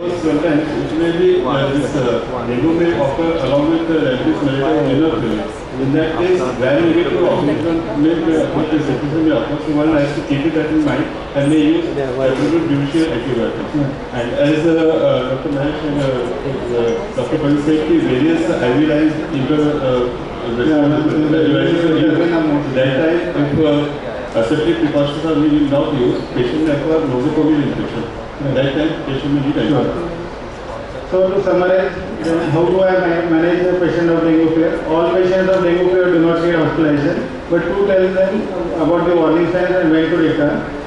Sometimes it may be uh, this uh, dengue may occur along with the diabetes mellitus minor failure. In that case, very negative oxygen may be affect the situation may occur. So one has to keep it that in mind and they use absolute judicial antibiotics. And as uh, uh, Dr. Mahesh and uh, uh, Dr. Pal said, the various IV lines inter uh, that time if uh, aseptic precautions are being not used, patient may acquire nosocomial infection. That time patient may need antibiotics. So to summarize, how do I manage the patient of dengue fever? All patients of dengue fever do not need hospitalization, but to tell them about the warning signs and when to return.